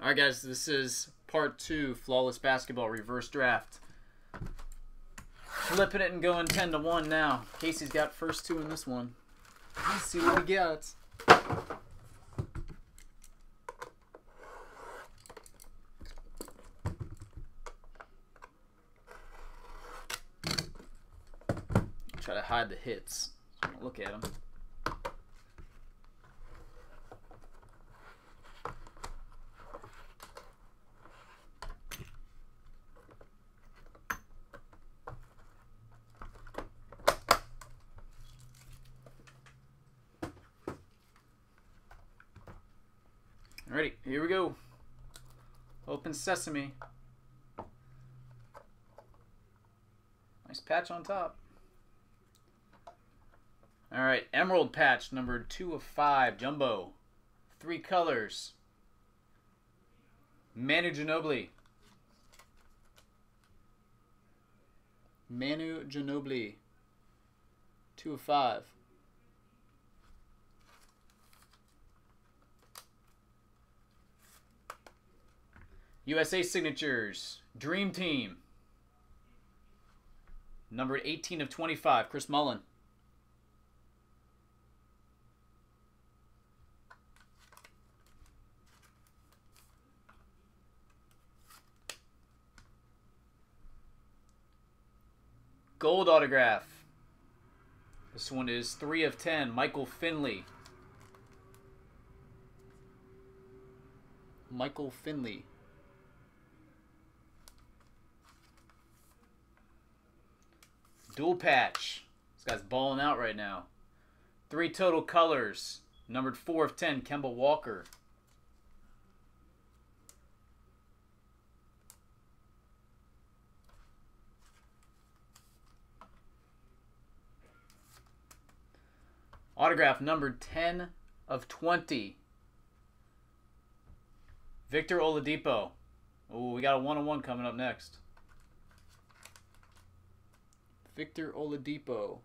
All right, guys, this is part two, flawless basketball reverse draft. Flipping it and going ten to one now. Casey's got first two in this one. Let's see what we got. Try to hide the hits. Look at them. Alrighty, here we go. Open sesame. Nice patch on top. Alright, Emerald patch number two of five, Jumbo. Three colors. Manu Ginobili. Manu Ginobili. Two of five. USA signatures. Dream Team. Numbered 18 of 25, Chris Mullin. Gold autograph. This one is 3 of 10, Michael Finley. Michael Finley. Dual patch. This guy's balling out right now. Three total colors. Numbered 4 of 10, Kemba Walker. Autograph numbered 10 of 20. Victor Oladipo. Oh, we got a one-on-one coming up next. Victor Oladipo.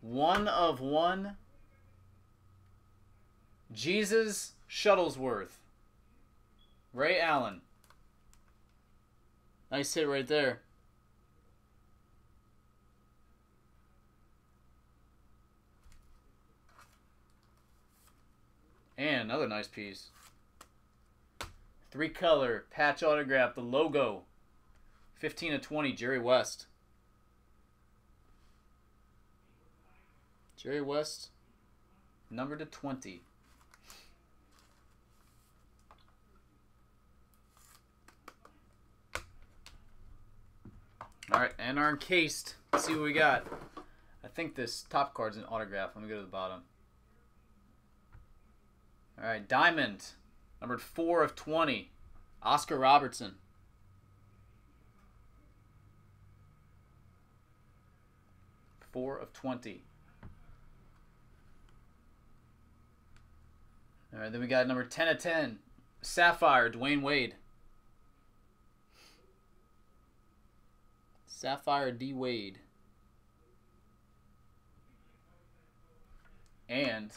One of one. Jesus Shuttlesworth. Ray Allen. Nice hit right there. And another nice piece. Three color, patch autograph, the logo. 15 to 20, Jerry West. Jerry West, number to 20. Alright, and our encased. Let's see what we got. I think this top card's an autograph. Let me go to the bottom. Alright, Diamond. Numbered 4 of 20. Oscar Robertson. Four of twenty. All right, then we got number ten of ten, Sapphire, Dwyane Wade. Sapphire D Wade. And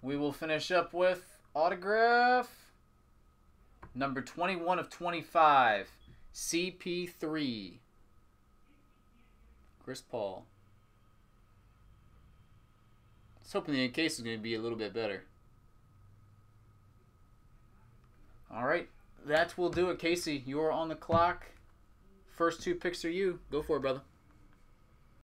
we will finish up with autograph? Number 21 of 25 CP3 Chris Paul. I was hoping the case is going to be a little bit better. Alright that will do it Casey. You are on the clock. First two picks are you. Go for it brother